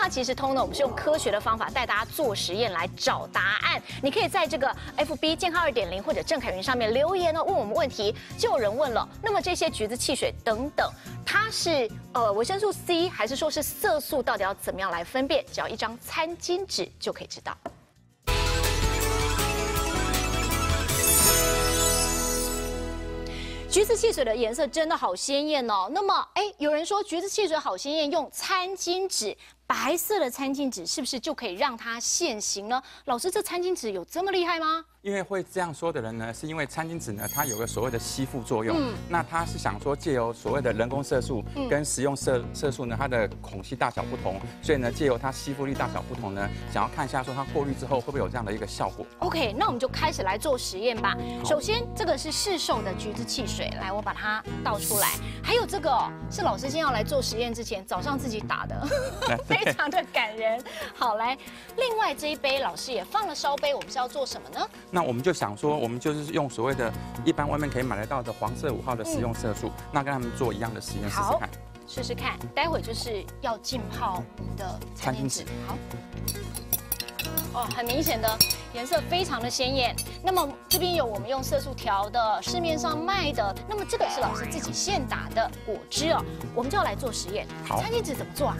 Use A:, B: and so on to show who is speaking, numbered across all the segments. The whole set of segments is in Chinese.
A: 它其实通呢，我们是用科学的方法带大家做实验来找答案。你可以在这个 FB 健康二点零或者郑凯云上面留言呢，问我们问题。就有人问了，那么这些橘子汽水等等，它是呃维生素 C 还是说是色素？到底要怎么样来分辨？只要一张餐巾纸就可以知道。橘子汽水的颜色真的好鲜艳哦。那么，哎，有人说橘子汽水好鲜艳，用餐巾纸，白色的餐巾纸是不是就可以让它现形呢？老师，这餐巾纸有这么厉害吗？
B: 因为会这样说的人呢，是因为餐巾纸呢，它有个所谓的吸附作用。嗯，那它是想说借由所谓的人工色素跟食用色色素呢，它的孔隙大小不同，所以呢，借由它吸附力大小不同呢，想要看一下说它过滤之后会不会有这样的一个效果。
A: OK，那我们就开始来做实验吧。首先，这个是市售的橘子汽水，来，我把它倒出来。还有这个是老师先要来做实验之前早上自己打的，非常的感人。好，来，另外这一杯老师也放了烧杯，我们是要做什么呢？
B: 那我们就想说，我们就是用所谓的一般外面可以买得到的黄色五号的食用色素，那跟他们做一样的实验试试看。
A: 试试看，待会就是要浸泡的餐巾纸。好。哦，很明显的颜色非常的鲜艳。那么这边有我们用色素调的，市面上卖的。那么这个是老师自己现打的果汁哦。我们就要来做实验。好，餐巾纸怎么做啊？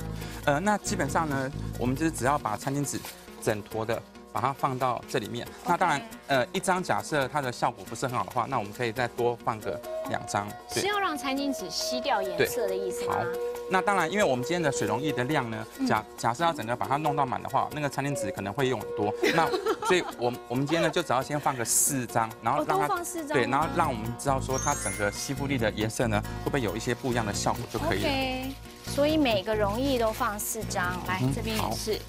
B: 呃，那基本上呢，我们就是只要把餐巾纸整坨的。把它放到这里面。那当然，呃，一张假设它的效果不是很好的话，那我们可以再多放个两张。
A: 是要让餐巾纸吸掉颜色的意思吗？好。
B: 那当然，因为我们今天的水溶液的量呢，假假设要整个把它弄到满的话，那个餐巾纸可能会用很多。那所以，我我们今天呢，就只要先放个四张，
A: 然后让它放四张，
B: 对，然后让我们知道说它整个吸附力的颜色呢，会不会有一些不一样的效果就可以了。
A: 所以每个容易都放四张，来这边也是。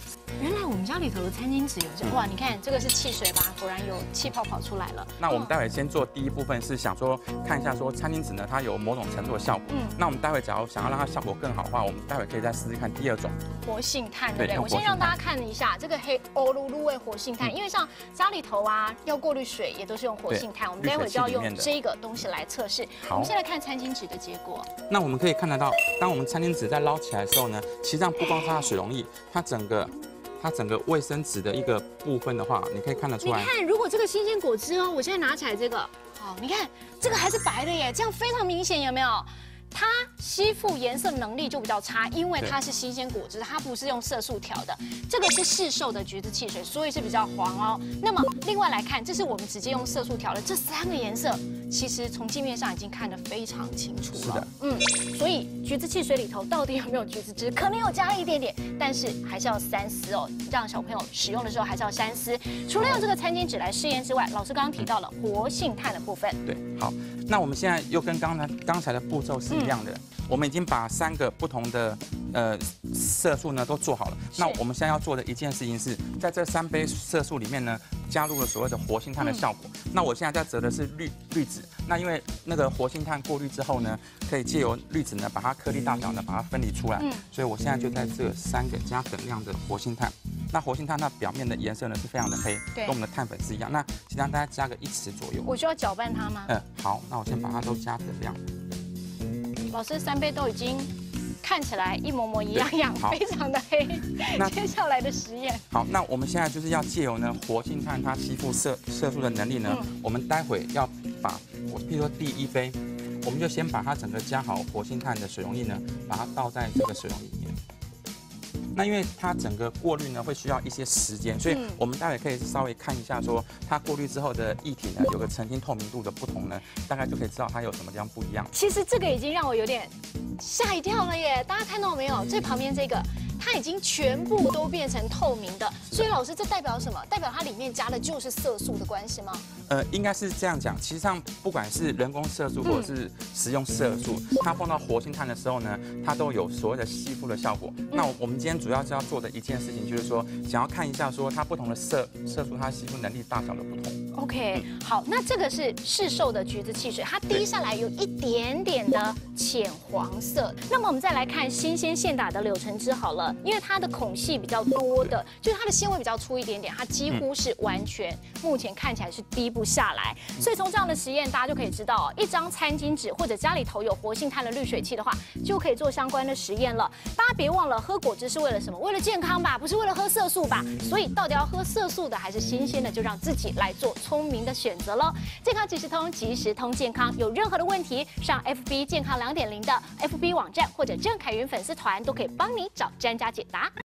A: 原来我们家里头的餐巾纸有这哇！你看这个是汽水吧？果然有气泡跑出来了。
B: 那我们待会先做第一部分，是想说看一下说餐巾纸呢，它有某种程度的效果。嗯。那我们待会只要想要让它效果更好的话，我们待会可以再试试看第二种
A: 活性炭，对不对？我先让大家看一下这个黑欧露露味活性炭，因为像家里头啊要过滤水也都是用活性炭，我们待会就要用这个东西来测试。好。我们先来看餐巾纸的结果。
B: 那我们可以看得到，当我们餐巾纸在捞起来的时候呢，其实上不光它的水溶液，它整个。它整个卫生纸的一个部分的话，你可以看得出来。
A: 你看，如果这个新鲜果汁哦，我现在拿起来这个，好，你看这个还是白的耶，这样非常明显，有没有？它吸附颜色能力就比较差，因为它是新鲜果汁，它不是用色素调的。这个是市售的橘子汽水，所以是比较黄哦。那么另外来看，这是我们直接用色素调的，这三个颜色其实从镜面上已经看得非常清楚了。是的，嗯，所以橘子汽水里头到底有没有橘子汁，可能有加了一点点，但是还是要三思哦，让小朋友使用的时候还是要三思。除了用这个餐巾纸来试验之外，老师刚刚提到了活性炭的部分。
B: 对，好，那我们现在又跟刚才刚才的步骤是。一样的，我们已经把三个不同的呃色素呢都做好了。那我们现在要做的一件事情是，在这三杯色素里面呢，加入了所谓的活性炭的效果。那我现在在折的是滤滤纸。那因为那个活性炭过滤之后呢，可以借由滤纸呢，把它颗粒大小呢把它分离出来。嗯。所以我现在就在这三个加等量的活性炭。那活性炭它表面的颜色呢是非常的黑，跟我们的碳粉是一样。那其他大家加个一匙左右。
A: 我需要搅拌它吗？
B: 嗯，好，那我先把它都加等量。
A: 老师，三杯都已经看起来一模模一样样，非常的黑。那 接下来的实验，
B: 好，那我们现在就是要借由呢活性炭它吸附色色素的能力呢，我们待会要把，我比如说第一杯，我们就先把它整个加好活性炭的水溶液呢，把它倒在这个水溶液里面。那因为它整个过滤呢会需要一些时间，所以我们待会可以稍微看一下，说它过滤之后的液体呢有个澄清透明度的不同呢，大概就可以知道它有什么地方不一样。
A: 其实这个已经让我有点吓一跳了耶！大家看到没有？最旁边这个。它已经全部都变成透明的，所以老师这代表什么？代表它里面加的就是色素的关系吗？
B: 呃，应该是这样讲。其实上不管是人工色素或者是食用色素，它放到活性炭的时候呢，它都有所谓的吸附的效果。那我们今天主要是要做的一件事情，就是说想要看一下说它不同的色色素它吸附能力大小的不同。
A: OK，好，那这个是市售的橘子汽水，它滴下来有一点点的浅黄色。那么我们再来看新鲜现打的柳橙汁好了。因为它的孔隙比较多的，就是它的纤维比较粗一点点，它几乎是完全目前看起来是滴不不下来。所以从这样的实验，大家就可以知道，一张餐巾纸或者家里头有活性炭的滤水器的话，就可以做相关的实验了。大家别忘了，喝果汁是为了什么？为了健康吧，不是为了喝色素吧？所以到底要喝色素的还是新鲜的，就让自己来做聪明的选择喽。健康即时通，即时通健康，有任何的问题，上 FB 健康两点零的 FB 网站或者郑凯云粉丝团都可以帮你找专家解答。